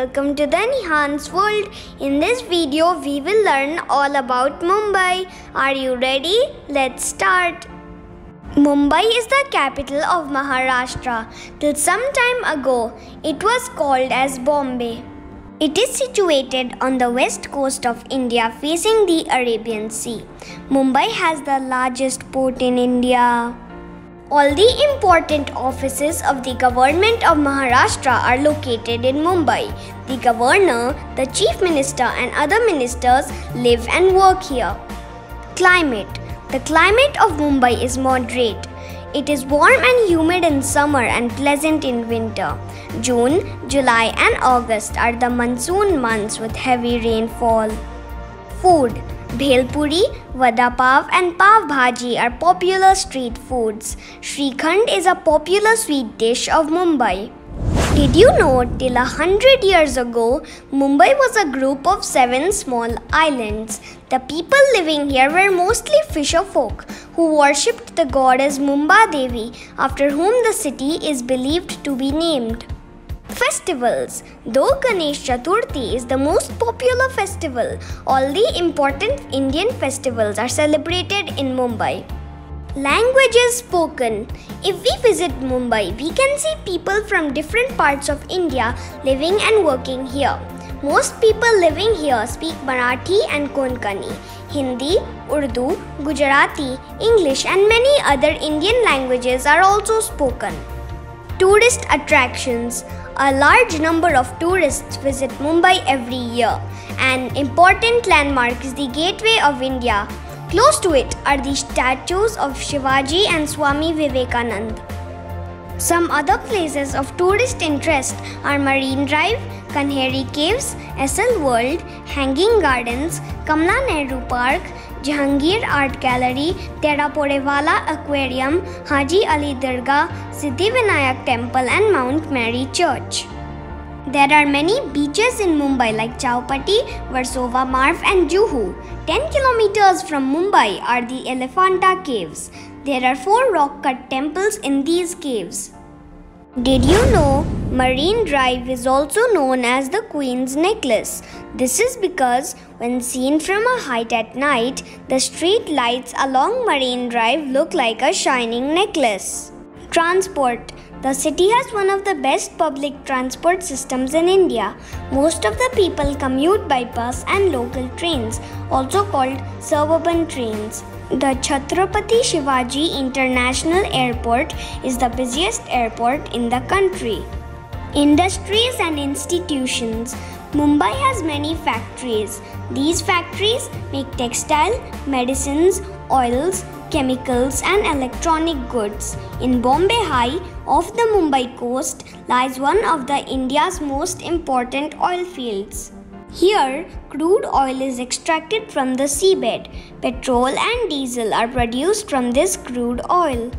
welcome to the Nihaan's world. In this video, we will learn all about Mumbai. Are you ready? Let's start. Mumbai is the capital of Maharashtra. Till some time ago, it was called as Bombay. It is situated on the west coast of India facing the Arabian Sea. Mumbai has the largest port in India. All the important offices of the government of Maharashtra are located in Mumbai. The governor, the chief minister, and other ministers live and work here. Climate The climate of Mumbai is moderate. It is warm and humid in summer and pleasant in winter. June, July, and August are the monsoon months with heavy rainfall. Food Bhelpuri, Vada Pav and Pav Bhaji are popular street foods. Shrikhand is a popular sweet dish of Mumbai. Did you know till a hundred years ago, Mumbai was a group of seven small islands. The people living here were mostly fisher folk who worshipped the goddess Mumba Devi, after whom the city is believed to be named. Festivals Though Ganesh Chaturthi is the most popular festival, all the important Indian festivals are celebrated in Mumbai. Languages spoken If we visit Mumbai, we can see people from different parts of India living and working here. Most people living here speak Marathi and Konkani, Hindi, Urdu, Gujarati, English, and many other Indian languages are also spoken. Tourist attractions A large number of tourists visit Mumbai every year. An important landmark is the Gateway of India. Close to it are the statues of Shivaji and Swami Vivekanand. Some other places of tourist interest are Marine Drive, Kanheri Caves, Essel World, Hanging Gardens, Kamla Nehru Park, Jahangir Art Gallery, Taraporewala Aquarium, Haji Ali Dargah, Siddhivinayak Temple and Mount Mary Church. There are many beaches in Mumbai like Chowpatty, Versova Marve and Juhu. 10 kilometers from Mumbai are the Elephanta Caves. There are four rock-cut temples in these caves. Did you know Marine Drive is also known as the Queen's Necklace? This is because when seen from a height at night, the street lights along Marine Drive look like a shining necklace. Transport The city has one of the best public transport systems in India. Most of the people commute by bus and local trains, also called suburban trains. The Chhatrapati Shivaji International Airport is the busiest airport in the country. Industries and institutions Mumbai has many factories. These factories make textile, medicines, oils, chemicals, and electronic goods. In Bombay High, off the Mumbai coast, lies one of the India's most important oil fields. Here, crude oil is extracted from the seabed. Petrol and diesel are produced from this crude oil.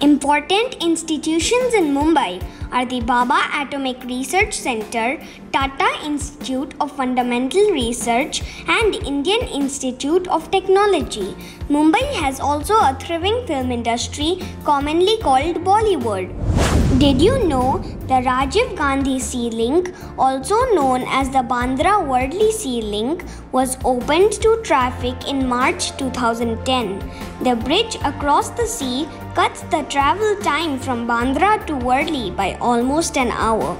Important institutions in Mumbai are the Bhabha Atomic Research Center, Tata Institute of Fundamental Research, and Indian Institute of Technology. Mumbai has also a thriving film industry commonly called Bollywood. Did you know the Rajiv Gandhi Sea Link, also known as the Bandra Worli Sea Link, was opened to traffic in March 2010? The bridge across the sea cuts the travel time from Bandra to Worli by almost an hour.